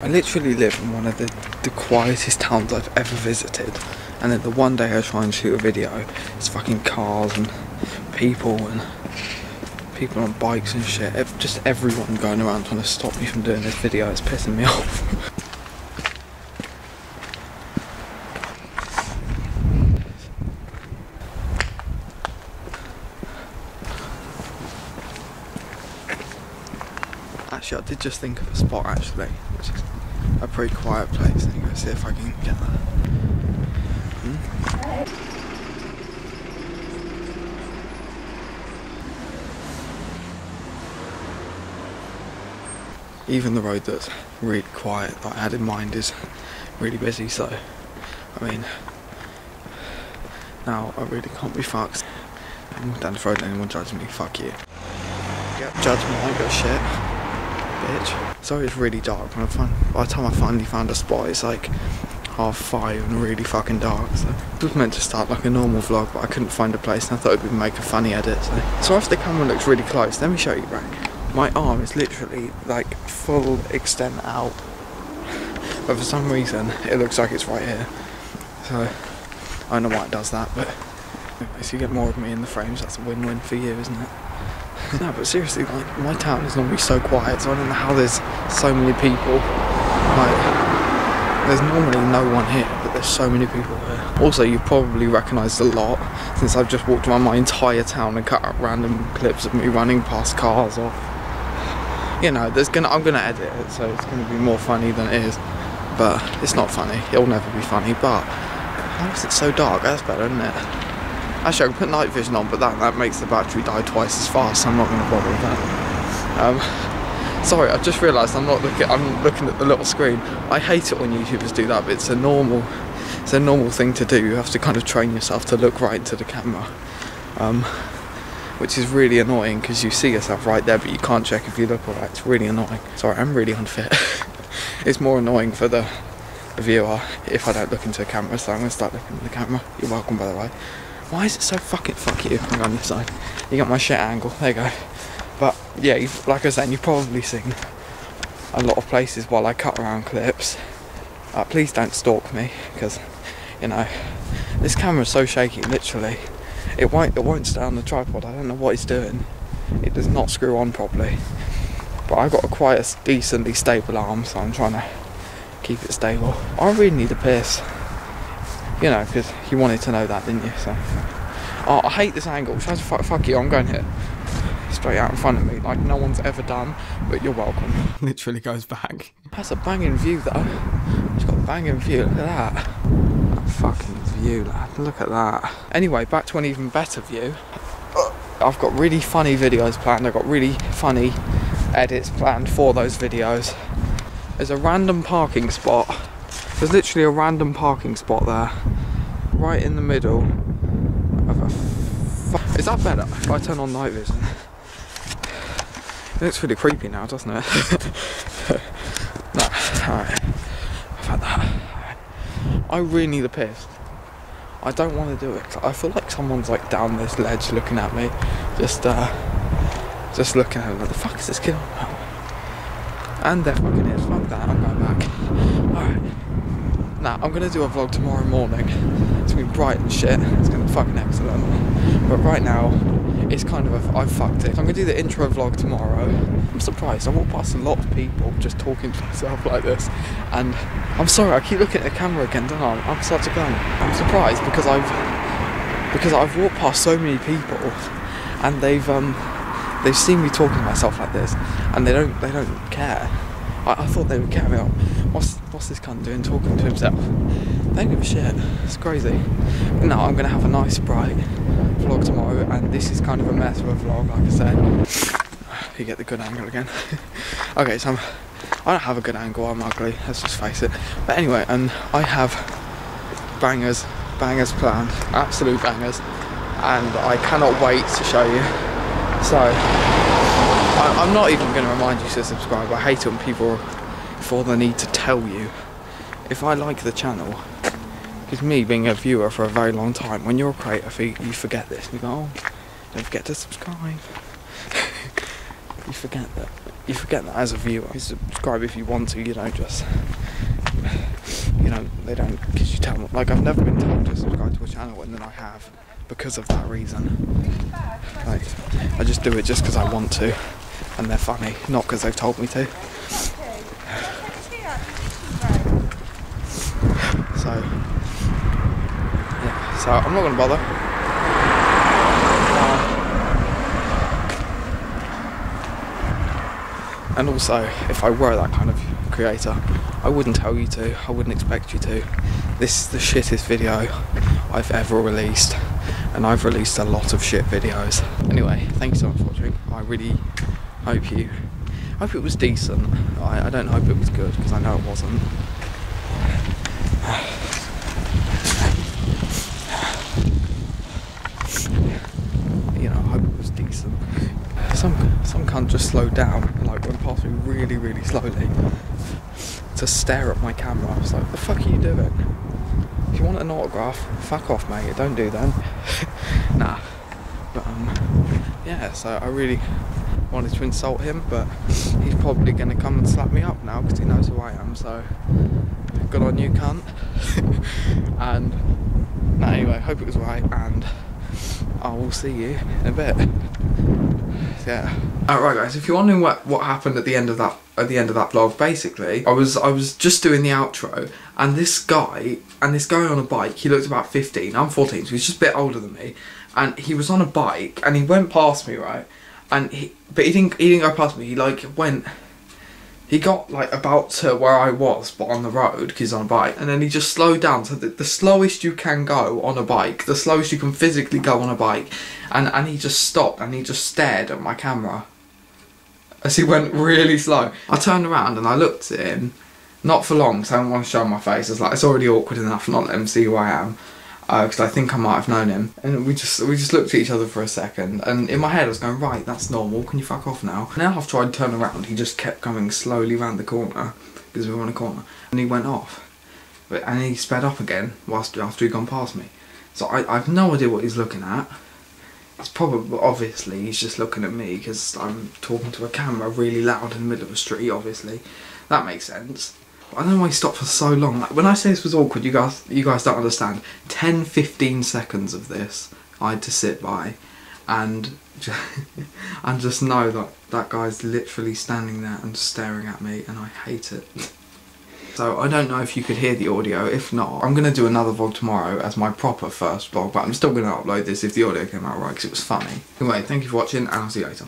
I literally live in one of the, the quietest towns I've ever visited. And then the one day I try and shoot a video, it's fucking cars and people and people on bikes and shit. Just everyone going around trying to stop me from doing this video. It's pissing me off. Actually, I did just think of a spot actually, which is a pretty quiet place. Let me go see if I can get that. Hmm? Even the road that's really quiet that I had in mind is really busy, so I mean, now I really can't be fucked. I'm down the road and anyone judging me, fuck you. Yep, judge me, I don't shit bitch. So it's really dark when I find by the time I finally found a spot it's like half five and really fucking dark. So it was meant to start like a normal vlog but I couldn't find a place and I thought it would make a funny edit. So, so if the camera looks really close, let me show you right. My arm is literally like full extent out. But for some reason it looks like it's right here. So I don't know why it does that but if you get more of me in the frames that's a win-win for you isn't it? No, but seriously, like my town is normally so quiet, so I don't know how there's so many people. Like, there's normally no one here, but there's so many people here. Also, you probably recognised a lot since I've just walked around my entire town and cut up random clips of me running past cars or. You know, there's gonna I'm gonna edit it, so it's gonna be more funny than it is. But it's not funny. It'll never be funny. But why is it so dark? That's better, isn't it? Actually, I can put night vision on, but that, that makes the battery die twice as fast. I'm not going to bother with that. Um, sorry, I just realised I'm not looking. I'm looking at the little screen. I hate it when YouTubers do that, but it's a normal, it's a normal thing to do. You have to kind of train yourself to look right into the camera, um, which is really annoying because you see yourself right there, but you can't check if you look alright. It's really annoying. Sorry, I'm really unfit. it's more annoying for the, the viewer if I don't look into the camera. So I'm going to start looking at the camera. You're welcome, by the way. Why is it so fucking fuck you? I'm on this side. You got my shit angle. There you go. But yeah, like I was saying, you've probably seen a lot of places while I cut around clips. Uh, please don't stalk me because you know this camera's so shaky. Literally, it won't it won't stay on the tripod. I don't know what it's doing. It does not screw on properly. But I've got a quite a decently stable arm, so I'm trying to keep it stable. I really need a piss you know, because you wanted to know that, didn't you? So, oh, I hate this angle. The fuck, fuck you. I'm going here, straight out in front of me, like no one's ever done. But you're welcome. Literally goes back. That's a banging view, though. It's got a banging view. Look at that. That fucking view, lad. Look at that. Anyway, back to an even better view. I've got really funny videos planned. I've got really funny edits planned for those videos. There's a random parking spot there's literally a random parking spot there, right in the middle of a. F- Is that better if I turn on night vision? It looks really creepy now, doesn't it? no, alright. I've had that. I really need a piss. I don't want to do it. I feel like someone's like down this ledge looking at me, just uh, just looking at me. What the fuck is this kid on? And there fucking is. Fuck that. I'm going back. Alright. Now, I'm gonna do a vlog tomorrow morning. It's gonna be bright and shit. It's gonna be fucking excellent. But right now, it's kind of a, I've fucked it. So I'm gonna do the intro vlog tomorrow. I'm surprised. I walk past a lot of people just talking to myself like this, and I'm sorry. I keep looking at the camera again, don't I? I'm such a gun. I'm surprised because I've because I've walked past so many people, and they've um they've seen me talking to myself like this, and they don't they don't care. I, I thought they would care about what's what's this cunt doing talking to himself. They don't give a shit. It's crazy. But no, I'm gonna have a nice bright vlog tomorrow, and this is kind of a mess of a vlog, like I said. You get the good angle again. okay, so I'm, I don't have a good angle. I'm ugly. Let's just face it. But anyway, and I have bangers, bangers planned, absolute bangers, and I cannot wait to show you. So I, I'm not even going to remind you to subscribe. I hate it when people feel the need to tell you. If I like the channel, because me being a viewer for a very long time, when you're a creator, you forget this. You go, oh, don't forget to subscribe. you forget that you forget that as a viewer. You subscribe if you want to. You don't just. You know they don't because you tell them. Like I've never been told to subscribe to a channel, and then I have because of that reason. Like I just do it just because I want to, and they're funny, not because they've told me to. So yeah, so I'm not gonna bother. Uh, and also, if I were that kind of creator, I wouldn't tell you to. I wouldn't expect you to. This is the shittest video I've ever released, and I've released a lot of shit videos. Anyway, thank you so much for watching. I really hope you. Hope it was decent. I, I don't hope it was good because I know it wasn't. you know, I hope it was decent. Some some cunt just slowed down and like went past me really, really slowly to stare at my camera. I was like, what the fuck are you doing? If you want an autograph, fuck off, mate. Don't do that. nah. But um, yeah. So I really wanted to insult him, but he's probably gonna come and slap me up now because he knows who I am. So good on you, cunt. and nah, anyway, hope it was right, and I will see you in a bit. Yeah. Uh, Alright, guys. If you're wondering what what happened at the end of that at the end of that vlog, basically, I was I was just doing the outro, and this guy and this guy on a bike. He looked about 15. I'm 14, so he's just a bit older than me, and he was on a bike, and he went past me, right, and he but he didn't he didn't go past me. He like went. He got like about to where I was, but on the road because on a bike, and then he just slowed down to the, the slowest you can go on a bike, the slowest you can physically go on a bike, and and he just stopped and he just stared at my camera as he went really slow. I turned around and I looked at him, not for long, because I don't want to show my face. It's like it's already awkward enough not let him see who I am, because I think I might have known him. And we just we just looked at each other for a second, and in my head I was going, right, that's normal. Can you fuck off now? Now I've tried to turn around. He just kept coming slowly round the corner because we were on a corner, and he went off. But and he sped up again whilst after he'd gone past me. So I I've no idea what he's looking at. It's probably obviously he's just looking at me because I'm talking to a camera really loud in the middle of a street. Obviously, that makes sense. I don't know why he stopped for so long. Like when I say this was awkward, you guys you guys don't understand. 10, 15 seconds of this I had to sit by, and just, and just know that that guy's literally standing there and staring at me, and I hate it. So I don't know if you could hear the audio. If not, I'm going to do another vlog tomorrow as my proper first vlog, but I'm still going to upload this if the audio came out right because it was funny. Anyway, thank you for watching and I'll see you later.